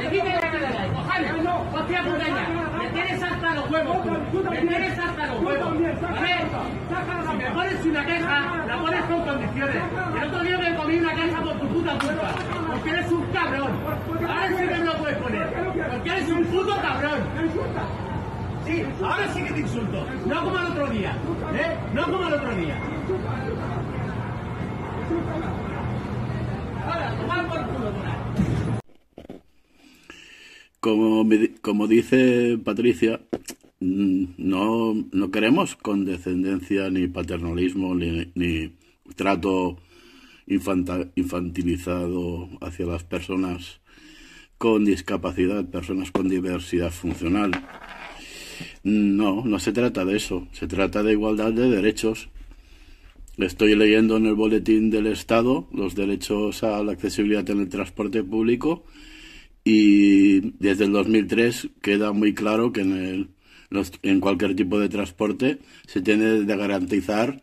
Le quite la cara ahí, cojones. Hostia puteña. Me tienes hasta los huevos. Me tienes hasta los huevos. ¿Vale? Si me pones una queja, la pones con condiciones. El otro día me comí una queja por tu puta culpa. Porque eres un cabrón. Ahora sí que me lo puedes poner. Porque eres un puto cabrón. Sí, ahora sí que te insulto. No como el otro día. ¿Eh? No como el otro día. Ahora, tomar por culo por ahí. Como, como dice Patricia, mm, no, no queremos condescendencia ni paternalismo ni, ni trato infantilizado hacia las personas con discapacidad, personas con diversidad funcional. No, no se trata de eso, se trata de igualdad de derechos. Estoy leyendo en el boletín del Estado los derechos a la accesibilidad en el transporte público y desde el 2003 queda muy claro que en, el- en cualquier tipo de transporte se tiene de garantizar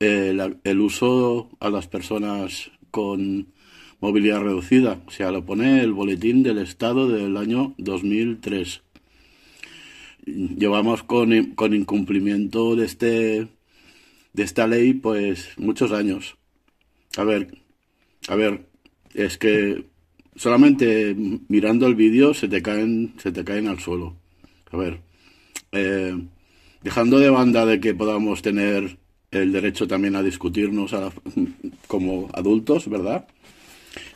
eh, el uso a las personas con movilidad reducida. O sea, lo pone el boletín del Estado del año 2003. Llevamos con, con incumplimiento de este de esta ley pues muchos años. A ver, a ver, es que solamente mirando el vídeo se te caen se te caen al suelo. A ver, eh, dejando de banda de que podamos tener el derecho también a discutirnos a la- como adultos, ¿verdad?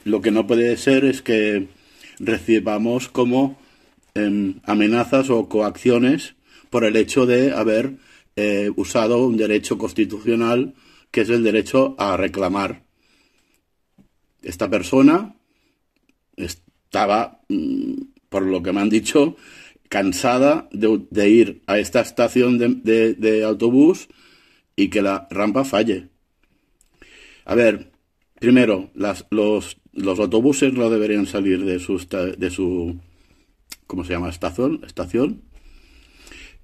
Lo que no puede ser es que recibamos como em, amenazas o coacciones por el hecho de haber eh, usado un derecho constitucional que es el derecho a reclamar. Esta persona estaba, mm, por lo que me han dicho, cansada de, ir a esta estación de, de- autobús y que la rampa falle. A ver, primero, las- los, los autobuses no deberían salir de su, de su ¿cómo se llama? Estación, estación,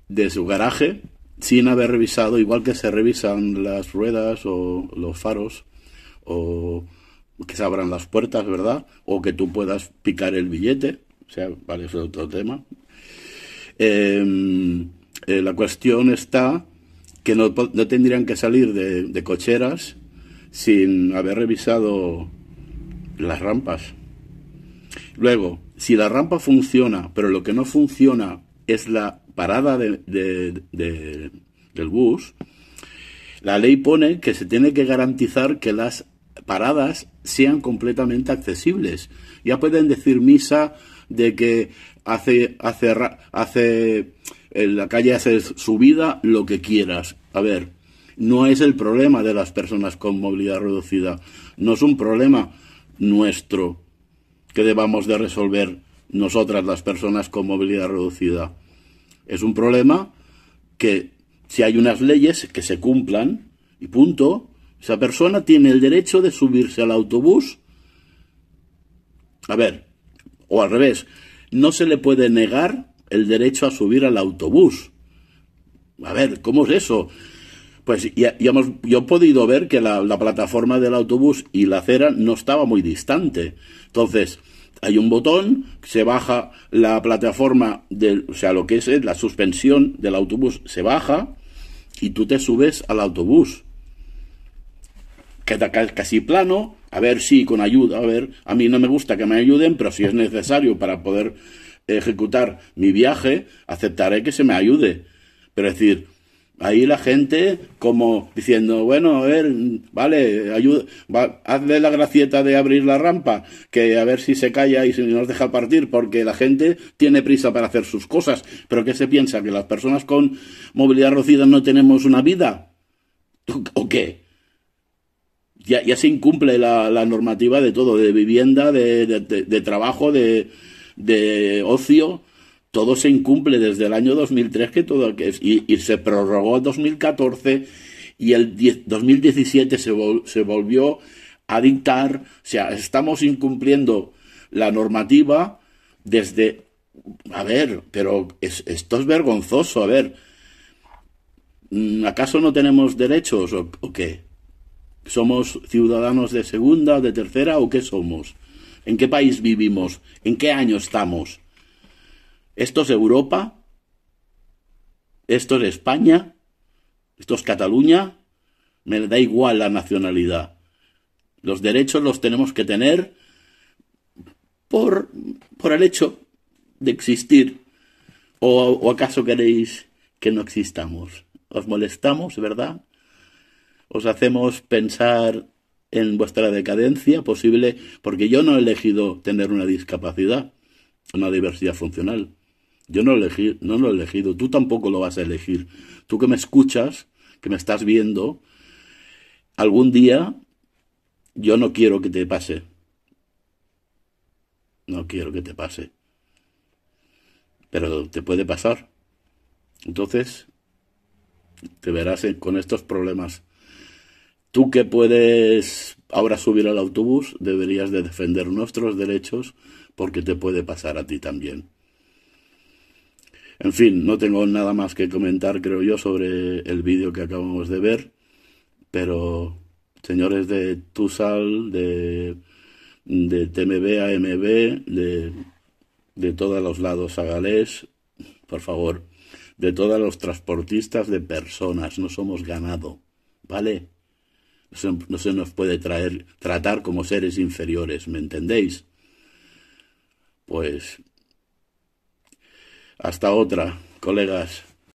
de su garaje, sin haber revisado, igual que se revisan las ruedas o los faros, o que se abran las puertas, ¿verdad? O que tú puedas picar el billete, o sea, vale, eso es otro tema. Eh, eh, la cuestión está que no, tendrían que salir de, cocheras sin haber revisado las rampas. Luego, si la rampa funciona, pero lo que no funciona es la parada de- de- de- del bus, la ley pone que se tiene que garantizar que las paradas sean completamente accesibles. Ya pueden decir misa de que hace, hace, hace en la calle hace subida lo que quieras. A ver, no es el problema de las personas con movilidad reducida. No es un problema nuestro que debamos de resolver nosotras las personas con movilidad reducida. Es un problema que si hay unas leyes que se cumplan y punto, esa persona tiene el derecho de subirse al autobús. A ver, o al revés, no se le puede negar el derecho a subir al autobús. A ver, ¿cómo es eso? Pues ya, hemos, yo he podido ver que la, la plataforma del autobús y la acera no estaba muy distante. Entonces, hay un botón, se baja la plataforma, del, o sea, lo que es la suspensión del autobús se baja y tú te subes al autobús. Queda ca- casi plano, a ver si con ayuda, a ver, a mí no me gusta que me ayuden, pero si es necesario para poder ejecutar mi viaje, aceptaré que se me ayude. Pero es decir, ahí la gente como diciendo, bueno, a ver, vale, ayuda, va, hazle la gracieta de abrir la rampa, que a ver si se calla y si nos deja partir, porque la gente tiene prisa para hacer sus cosas. Pero ¿qué se piensa? ¿Que las personas con movilidad reducida no tenemos una vida? ¿O qué? Ya, se incumple la, normativa de todo, de vivienda, de, de- de- de trabajo, de, ocio, todo se incumple desde el año 2003 que todo que y, y se prorrogó en 2014 y el 10 2017 se, vol- se volvió a dictar, o sea, estamos incumpliendo la normativa desde, a ver, pero es- esto es vergonzoso, a ver, ¿acaso no tenemos derechos o qué? ¿Somos ciudadanos de segunda, de tercera o qué somos? ¿En qué país vivimos? ¿En qué año estamos? ¿Esto es Europa? ¿Esto es España? ¿Esto es Cataluña? Me da igual la nacionalidad. Los derechos los tenemos que tener por, por el hecho de existir. ¿O, ¿O acaso queréis que no existamos? ¿Os molestamos, verdad? ¿Os hacemos pensar en vuestra decadencia posible? Porque yo no he elegido tener una discapacidad, una diversidad funcional. Yo no, elegí, no lo he elegido, tú tampoco lo vas a elegir. Tú que me escuchas, que me estás viendo, algún día yo no quiero que te pase. No quiero que te pase. Pero te puede pasar. Entonces, te verás con estos problemas. Tú que puedes ahora subir al autobús, deberías de defender nuestros derechos porque te puede pasar a ti también. En fin, no tengo nada más que comentar, creo yo, sobre el vídeo que acabamos de ver, pero señores de Tusal, de, de TMB, AMB, de, de todos los lados agalés, por favor, de todos los transportistas de personas, no somos ganado, ¿vale? No se, no se nos puede traer, tratar como seres inferiores, ¿me entendéis? Pues hasta otra, colegas.